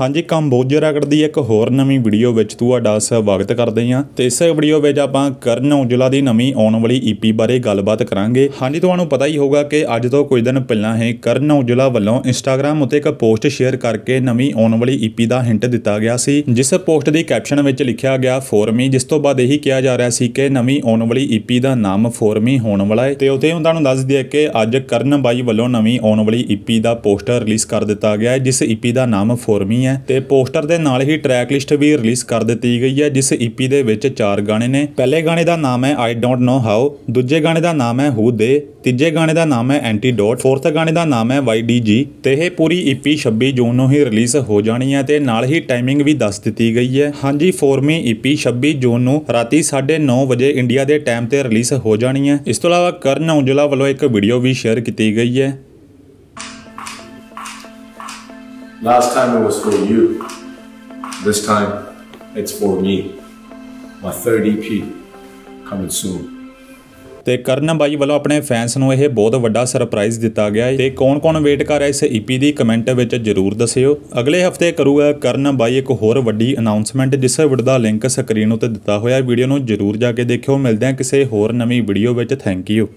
ਹਾਂਜੀ ਕੰਬੋਜਾ ਰਗੜ ਦੀ ਇੱਕ ਹੋਰ ਨਵੀਂ ਵੀਡੀਓ ਵਿੱਚ ਤੁਹਾਡਾ ਸਵਾਗਤ ਕਰਦੇ ਹਾਂ। ਤੇ ਇਸ ਵੀਡੀਓ ਵਿੱਚ ਆਪਾਂ ਕਰਨ ਔਜਲਾ ਦੀ ਨਵੀਂ ਆਉਣ ਵਾਲੀ ਈਪੀ ਬਾਰੇ ਗੱਲਬਾਤ ਕਰਾਂਗੇ। ਹਾਂਜੀ, ਤੁਹਾਨੂੰ ਪਤਾ ਹੀ ਹੋਗਾ ਕਿ ਅੱਜ ਤੋਂ ਕੁਝ ਦਿਨ ਪਹਿਲਾਂ ਹੀ ਕਰਨ ਔਜਲਾ ਵੱਲੋਂ ਇੰਸਟਾਗ੍ਰam ਉੱਤੇ ਇੱਕ ਪੋਸਟ ਸ਼ੇਅਰ ਕਰਕੇ ਨਵੀਂ ਆਉਣ ਵਾਲੀ ਈਪੀ ਦਾ ਹਿੰਟ ਦਿੱਤਾ ਗਿਆ ਸੀ। ਜਿਸ ਪੋਸਟ ਦੀ ਕੈਪਸ਼ਨ ਵਿੱਚ ਲਿਖਿਆ ਗਿਆ ਫੋਰਮੀ, ਜਿਸ ਤੋਂ ਬਾਅਦ ਇਹੀ ਕਿਹਾ ਜਾ ਰਿਹਾ ਸੀ ਕਿ ਨਵੀਂ ਆਉਣ ਵਾਲੀ ਈਪੀ ਦਾ ਨਾਮ ਫੋਰਮੀ ਹੋਣ ਵਾਲਾ ਹੈ। ਤੇ ਉਤੇ ਤੁਹਾਨੂੰ ਦੱਸ ਦਈਏ ਕਿ ਅੱਜ ਕਰਨ ਬਾਈ ਵੱਲੋਂ ਨਵੀਂ ਆਉਣ ਵਾਲੀ ਈਪੀ ਦਾ ਪੋਸਟਰ ਰਿਲੀਜ਼ ਕਰ ਦਿੱਤਾ ਗਿਆ ਹੈ, ਜਿਸ ਈਪੀ ਦਾ ਨਾਮ ਫੋਰਮੀ ਹੈ। ਤੇ ਪੋਸਟਰ ਦੇ ਨਾਲ ਹੀ ਟਰੈਕ ਲਿਸਟ ਵੀ ਰਿਲੀਜ਼ ਕਰ ਦਿੱਤੀ ਗਈ ਹੈ, ਜਿਸ ਈਪੀ ਦੇ ਵਿੱਚ ਚਾਰ ਗਾਣੇ ਨੇ। ਪਹਿਲੇ ਗਾਣੇ ਦਾ ਨਾਮ ਹੈ ਆਈ ਡੋਂਟ ਨੋ ਹਾਊ ਦੂਜੇ ਗਾਣੇ ਦਾ ਨਾਮ ਹੈ ਹੂ ਦੇ ਤੀਜੇ ਗਾਣੇ ਦਾ ਨਾਮ ਹੈ ਐਂਟੀਡੋਟ ਫੋਰਥ ਗਾਣੇ ਦਾ ਨਾਮ ਹੈ YDG ਤੇ ਇਹ ਪੂਰੀ ਈਪੀ 26 ਜੂਨ ਨੂੰ ਹੀ ਰਿਲੀਜ਼ ਹੋ ਜਾਣੀ ਹੈ ਤੇ ਨਾਲ ਹੀ ਟਾਈਮਿੰਗ ਵੀ ਦੱਸ ਦਿੱਤੀ ਗਈ ਹੈ। ਹਾਂਜੀ ਫੋਰਮੀ ਈਪੀ 26 ਜੂਨ ਨੂੰ ਰਾਤੀ 9:30 ਵਜੇ ਇੰਡੀਆ ਦੇ ਟਾਈਮ ਤੇ ਰਿਲੀਜ਼ ਹੋ ਜਾਣੀ ਹੈ। ਇਸ ਤੋਂ ਇਲਾਵਾ ਕਰਨ ਔਜਲਾ ਵੱਲੋਂ ਇੱਕ ਵੀਡੀਓ ਵੀ ਸ਼ੇਅਰ ਕੀਤੀ ਗਈ ਹੈ। Last time it was for you. This time, it's for me. My third EP coming soon. ਤੇ ਕਰਨ ਬਾਈ ਵੱਲੋਂ ਆਪਣੇ ਫੈਨਸ ਨੂੰ ਇਹ ਬਹੁਤ ਵੱਡਾ ਸਰਪ੍ਰਾਈਜ਼ ਦਿੱਤਾ ਗਿਆ ਹੈ ਤੇ ਕੌਣ-ਕੌਣ ਵੇਟ ਕਰ ਰਿਹਾ ਇਸ ਈਪੀ ਦੀ ਕਮੈਂਟ ਵਿੱਚ ਜਰੂਰ ਦੱਸਿਓ ਅਗਲੇ ਹਫ਼ਤੇ ਕਰੂਗਾ ਕਰਨ ਬਾਈ ਇੱਕ ਹੋਰ ਵੱਡੀ ਅਨਾਉਂਸਮੈਂਟ ਜਿਸ ਵੀਡੀਓ ਦਾ ਲਿੰਕ ਸਕਰੀਨ ਉੱਤੇ ਦਿੱਤਾ ਹੋਇਆ ਹੈ ਵੀਡੀਓ ਨੂੰ ਜਰੂਰ ਜਾ ਕੇ ਦੇਖਿਓ ਮਿਲਦੇ ਹਾਂ ਕਿਸੇ ਹੋਰ ਨਵੀਂ ਵੀਡੀਓ ਵਿੱਚ ਥੈਂਕ ਯੂ